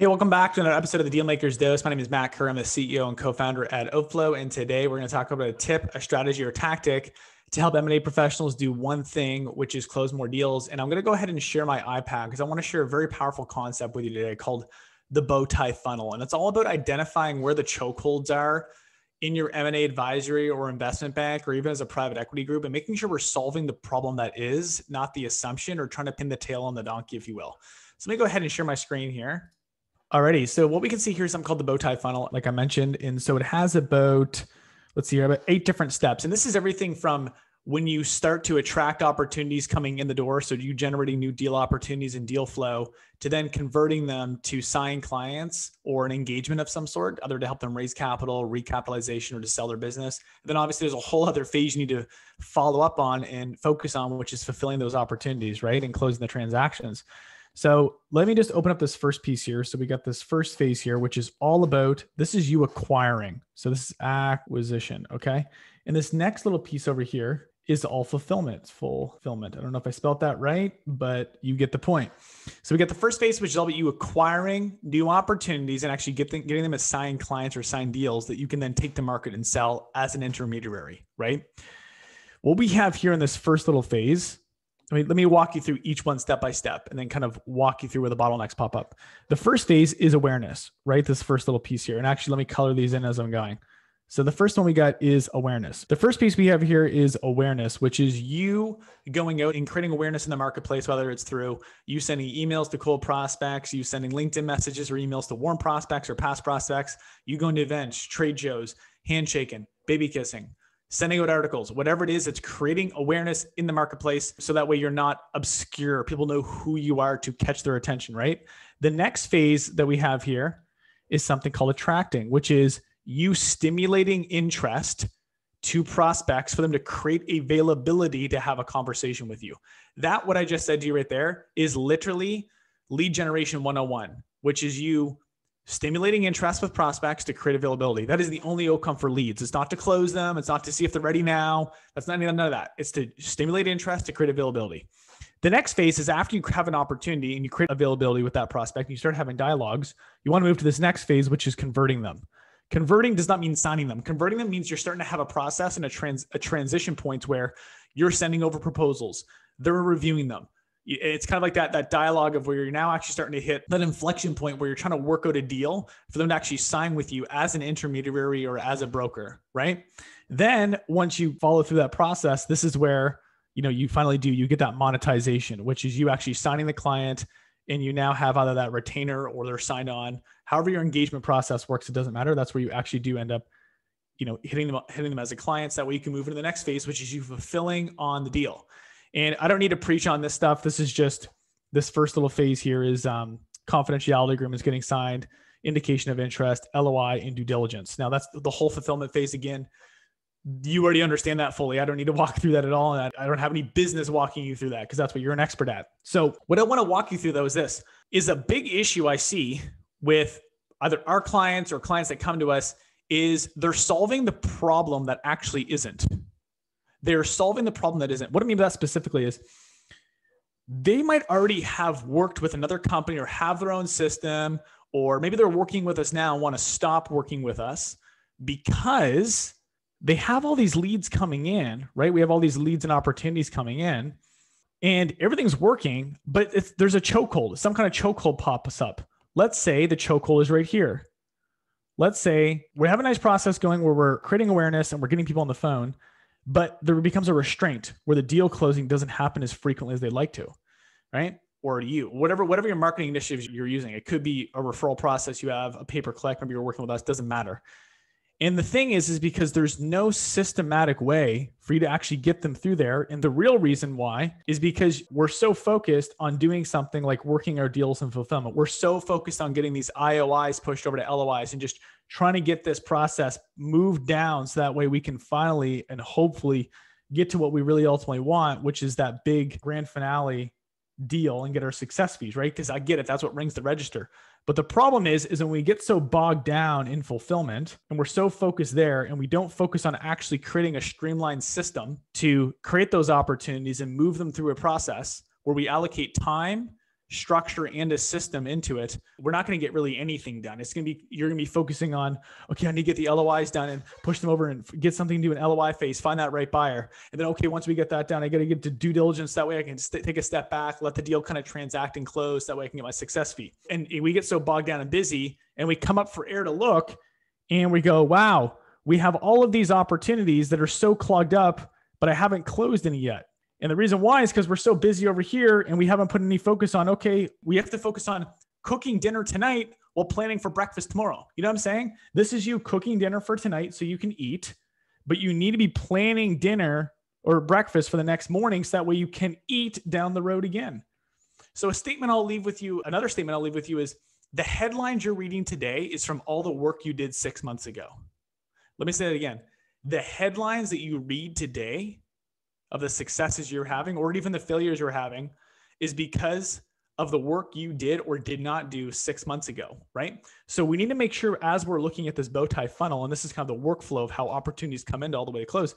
Hey, welcome back to another episode of the Dealmakers Dose. My name is Matt Kerr. I'm the CEO and co-founder at OutFlow, and today we're going to talk about a tip, a strategy, or tactic to help M&A professionals do one thing, which is close more deals. And I'm going to go ahead and share my iPad because I want to share a very powerful concept with you today called the bow tie funnel, and it's all about identifying where the chokeholds are in your M&A advisory or investment bank or even as a private equity group and making sure we're solving the problem that is, not the assumption or trying to pin the tail on the donkey, if you will. So let me go ahead and share my screen here. Alrighty, so what we can see here is something called the bow tie funnel, like I mentioned. And so it has about, let's see here, about eight different steps. And this is everything from when you start to attract opportunities coming in the door. So you generating new deal opportunities and deal flow to then converting them to sign clients or an engagement of some sort, either to help them raise capital, recapitalization, or to sell their business. And then obviously there's a whole other phase you need to follow up on and focus on, which is fulfilling those opportunities, right? And closing the transactions. So let me just open up this first piece here. So we got this first phase here, which is all about this is you acquiring. So this is acquisition. Okay. And this next little piece over here is all fulfillment. Fulfillment. I don't know if I spelled that right, but you get the point. So we got the first phase, which is all about you acquiring new opportunities and actually get them, getting them as signed clients or signed deals that you can then take to market and sell as an intermediary, right? What we have here in this first little phase I mean, let me walk you through each one step by step and then kind of walk you through where the bottlenecks pop up. The first phase is awareness, right? This first little piece here. And actually, let me color these in as I'm going. So the first one we got is awareness. The first piece we have here is awareness, which is you going out and creating awareness in the marketplace, whether it's through you sending emails to cold prospects, you sending LinkedIn messages or emails to warm prospects or past prospects, you going to events, trade shows, handshaking, baby kissing, sending out articles, whatever it is, it's creating awareness in the marketplace so that way you're not obscure. People know who you are to catch their attention, right? The next phase that we have here is something called attracting, which is you stimulating interest to prospects for them to create availability to have a conversation with you. That, what I just said to you right there, is literally lead generation 101, which is you stimulating interest with prospects to create availability. That is the only outcome for leads. It's not to close them. It's not to see if they're ready now. That's not none of that. It's to stimulate interest to create availability. The next phase is after you have an opportunity and you create availability with that prospect and you start having dialogues, you want to move to this next phase, which is converting them. Converting does not mean signing them. Converting them means you're starting to have a process and a trans a transition point where you're sending over proposals. They're reviewing them it's kind of like that that dialogue of where you're now actually starting to hit that inflection point where you're trying to work out a deal for them to actually sign with you as an intermediary or as a broker right? Then once you follow through that process this is where you know you finally do you get that monetization which is you actually signing the client and you now have either that retainer or they're signed on. However your engagement process works it doesn't matter. That's where you actually do end up you know hitting them hitting them as a client. So that way you can move into the next phase which is you fulfilling on the deal and I don't need to preach on this stuff. This is just this first little phase here is um, confidentiality agreements getting signed, indication of interest, LOI, and due diligence. Now that's the whole fulfillment phase again. You already understand that fully. I don't need to walk through that at all. And I don't have any business walking you through that because that's what you're an expert at. So what I want to walk you through though is this is a big issue I see with either our clients or clients that come to us is they're solving the problem that actually isn't they're solving the problem that isn't. What I mean by that specifically is they might already have worked with another company or have their own system, or maybe they're working with us now and want to stop working with us because they have all these leads coming in, right? We have all these leads and opportunities coming in, and everything's working, but there's a chokehold. Some kind of chokehold pops up. Let's say the chokehold is right here. Let's say we have a nice process going where we're creating awareness and we're getting people on the phone but there becomes a restraint where the deal closing doesn't happen as frequently as they'd like to, right? Or you, whatever, whatever your marketing initiatives you're using. It could be a referral process you have, a pay per click, maybe you're working with us, doesn't matter. And the thing is, is because there's no systematic way for you to actually get them through there. And the real reason why is because we're so focused on doing something like working our deals and fulfillment. We're so focused on getting these IOIs pushed over to LOIs and just trying to get this process moved down so that way we can finally and hopefully get to what we really ultimately want, which is that big grand finale deal and get our success fees, right? Because I get it, that's what rings the register. But the problem is, is when we get so bogged down in fulfillment and we're so focused there and we don't focus on actually creating a streamlined system to create those opportunities and move them through a process where we allocate time structure and a system into it, we're not going to get really anything done. It's going to be, you're going to be focusing on, okay, I need to get the LOIs done and push them over and get something to do an LOI phase, find that right buyer. And then, okay, once we get that done, I got to get to due diligence. That way I can st- take a step back, let the deal kind of transact and close. That way I can get my success fee. And we get so bogged down and busy and we come up for air to look and we go, wow, we have all of these opportunities that are so clogged up, but I haven't closed any yet. And the reason why is because we're so busy over here and we haven't put any focus on, okay, we have to focus on cooking dinner tonight while planning for breakfast tomorrow. You know what I'm saying? This is you cooking dinner for tonight so you can eat, but you need to be planning dinner or breakfast for the next morning so that way you can eat down the road again. So, a statement I'll leave with you, another statement I'll leave with you is the headlines you're reading today is from all the work you did six months ago. Let me say that again. The headlines that you read today of the successes you're having or even the failures you're having is because of the work you did or did not do six months ago, right? So we need to make sure as we're looking at this bow tie funnel, and this is kind of the workflow of how opportunities come into all the way to close,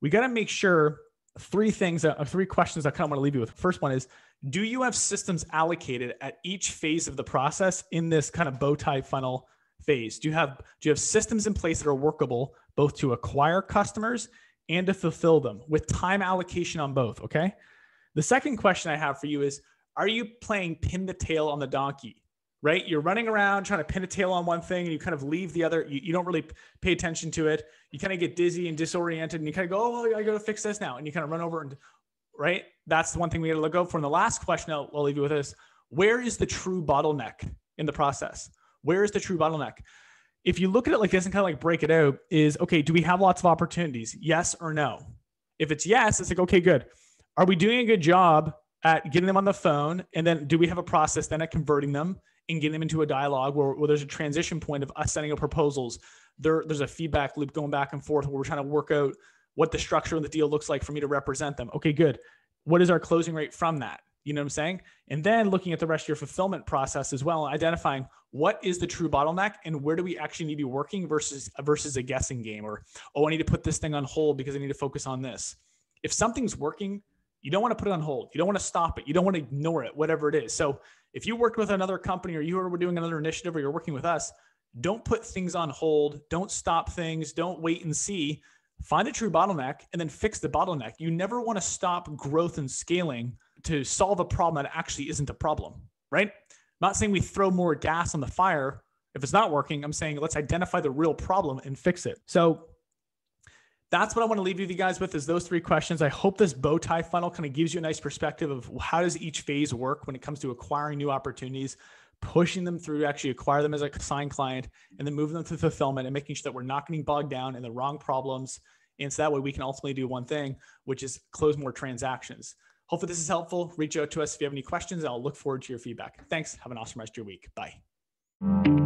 we got to make sure three things, uh, three questions I kind of want to leave you with. First one is, do you have systems allocated at each phase of the process in this kind of bow tie funnel phase? Do you have do you have systems in place that are workable both to acquire customers and to fulfill them with time allocation on both. Okay. The second question I have for you is Are you playing pin the tail on the donkey? Right? You're running around trying to pin a tail on one thing and you kind of leave the other. You, you don't really pay attention to it. You kind of get dizzy and disoriented and you kind of go, Oh, I got to fix this now. And you kind of run over and, right? That's the one thing we got to look out for. And the last question I'll, I'll leave you with is Where is the true bottleneck in the process? Where is the true bottleneck? If you look at it like this and kind of like break it out, is okay, do we have lots of opportunities? Yes or no? If it's yes, it's like, okay, good. Are we doing a good job at getting them on the phone? And then do we have a process then at converting them and getting them into a dialogue where, where there's a transition point of us sending out proposals? There, there's a feedback loop going back and forth where we're trying to work out what the structure of the deal looks like for me to represent them. Okay, good. What is our closing rate from that? You know what I'm saying? And then looking at the rest of your fulfillment process as well, identifying what is the true bottleneck and where do we actually need to be working versus versus a guessing game or oh, I need to put this thing on hold because I need to focus on this. If something's working, you don't want to put it on hold. You don't want to stop it. You don't want to ignore it, whatever it is. So if you worked with another company or you were doing another initiative or you're working with us, don't put things on hold. Don't stop things. Don't wait and see. Find a true bottleneck and then fix the bottleneck. You never want to stop growth and scaling to solve a problem that actually isn't a problem, right? I'm not saying we throw more gas on the fire if it's not working. I'm saying let's identify the real problem and fix it. So that's what I want to leave you guys with is those three questions. I hope this bow tie funnel kind of gives you a nice perspective of how does each phase work when it comes to acquiring new opportunities, pushing them through to actually acquire them as a signed client, and then moving them to fulfillment and making sure that we're not getting bogged down in the wrong problems. And so that way we can ultimately do one thing, which is close more transactions. Hopefully, this is helpful. Reach out to us if you have any questions. and I'll look forward to your feedback. Thanks. Have an awesome rest of your week. Bye.